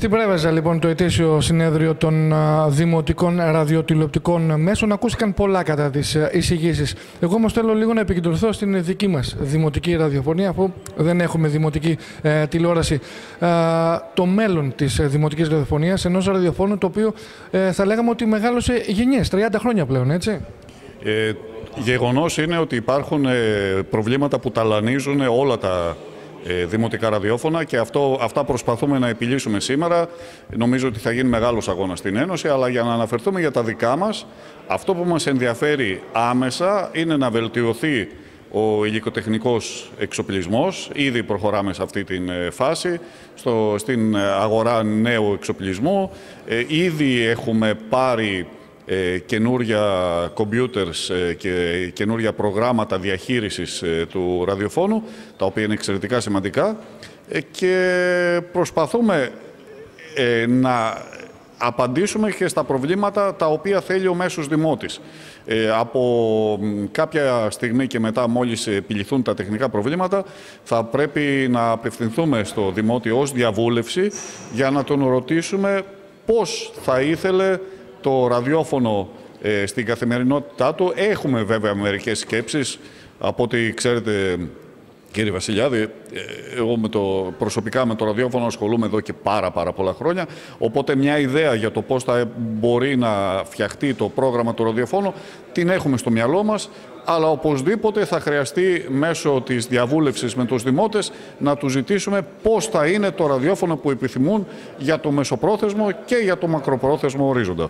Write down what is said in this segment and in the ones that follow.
Στην Πρέβεζα, λοιπόν, το ετήσιο συνέδριο των α, δημοτικών ραδιοτηλεοπτικών μέσων ακούστηκαν πολλά κατά τις εισηγήσεις. Εγώ όμως θέλω λίγο να επικεντρωθώ στην δική μας δημοτική ραδιοφωνία, αφού δεν έχουμε δημοτική ε, τηλεόραση. Α, το μέλλον της δημοτικής ραδιοφωνίας, ενός ραδιοφώνου το οποίο ε, θα λέγαμε ότι μεγάλωσε γενιές, 30 χρόνια πλέον, έτσι. Ε, γεγονός είναι ότι υπάρχουν ε, προβλήματα που ταλανίζουν όλα τα ε, δημοτικά ραδιόφωνα και αυτό, αυτά προσπαθούμε να επιλύσουμε σήμερα. Νομίζω ότι θα γίνει μεγάλος αγώνας στην Ένωση, αλλά για να αναφερθούμε για τα δικά μας, αυτό που μας ενδιαφέρει άμεσα είναι να βελτιωθεί ο υλικοτεχνικός εξοπλισμός. Ήδη προχωράμε σε αυτή τη φάση, στο, στην αγορά νέου εξοπλισμού. Ε, ήδη έχουμε πάρει ε, καινούρια computers ε, και καινούρια προγράμματα διαχείρισης ε, του ραδιοφώνου, τα οποία είναι εξαιρετικά σημαντικά και προσπαθούμε να απαντήσουμε και στα προβλήματα τα οποία θέλει ο μέσος δημότης. από κάποια στιγμή και μετά μόλις επιληθούν τα τεχνικά προβλήματα θα πρέπει να απευθυνθούμε στο δημότη ως διαβούλευση για να τον ρωτήσουμε πώς θα ήθελε το ραδιόφωνο ε, στην καθημερινότητά του. Έχουμε βέβαια μερικές σκέψεις. Από ό,τι ξέρετε, κύριε Βασιλιάδη, ε, εγώ με το, προσωπικά με το ραδιόφωνο ασχολούμαι εδώ και πάρα πάρα πολλά χρόνια. Οπότε μια ιδέα για το πώς θα μπορεί να φτιαχτεί το πρόγραμμα του ραδιοφώνου την έχουμε στο μυαλό μας αλλά οπωσδήποτε θα χρειαστεί μέσω της διαβούλευσης με τους δημότες να τους ζητήσουμε πώς θα είναι το ραδιόφωνο που επιθυμούν για το μεσοπρόθεσμο και για το μακροπρόθεσμο ορίζοντα.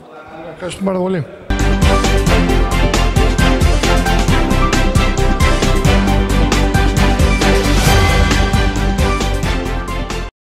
Ευχαριστούμε πάρα πολύ.